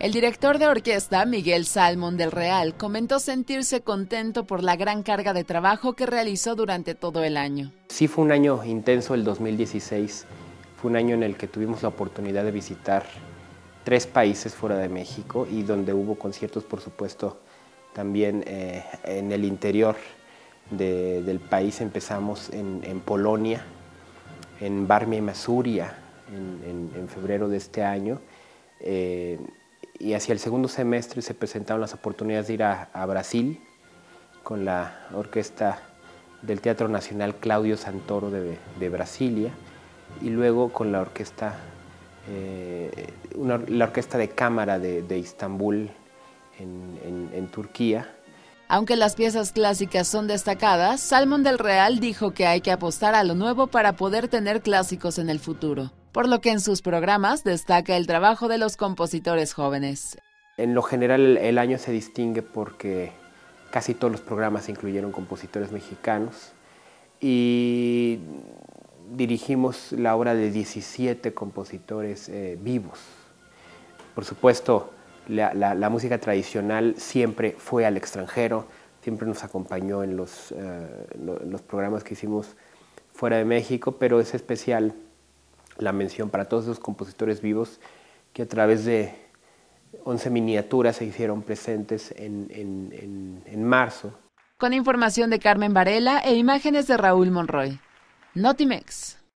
El director de orquesta, Miguel Salmón del Real, comentó sentirse contento por la gran carga de trabajo que realizó durante todo el año. Sí fue un año intenso el 2016, fue un año en el que tuvimos la oportunidad de visitar tres países fuera de México y donde hubo conciertos, por supuesto, también eh, en el interior del país. Empezamos en, Polonia, en Barmia y Masuria, en, febrero de este año. Eh, y hacia el segundo semestre se presentaron las oportunidades de ir a, Brasil con la orquesta del Teatro Nacional Claudio Santoro de, Brasilia y luego con la orquesta, eh, la orquesta de cámara de, de Istambul en, en Turquía. Aunque las piezas clásicas son destacadas, Salmon del Real dijo que hay que apostar a lo nuevo para poder tener clásicos en el futuro por lo que en sus programas destaca el trabajo de los compositores jóvenes. En lo general el año se distingue porque casi todos los programas incluyeron compositores mexicanos y dirigimos la obra de 17 compositores eh, vivos. Por supuesto, la, música tradicional siempre fue al extranjero, siempre nos acompañó en los, eh, los programas que hicimos fuera de México, pero es especial la mención para todos esos compositores vivos que a través de 11 miniaturas se hicieron presentes en, en marzo. Con información de Carmen Varela e imágenes de Raúl Monroy. Notimex.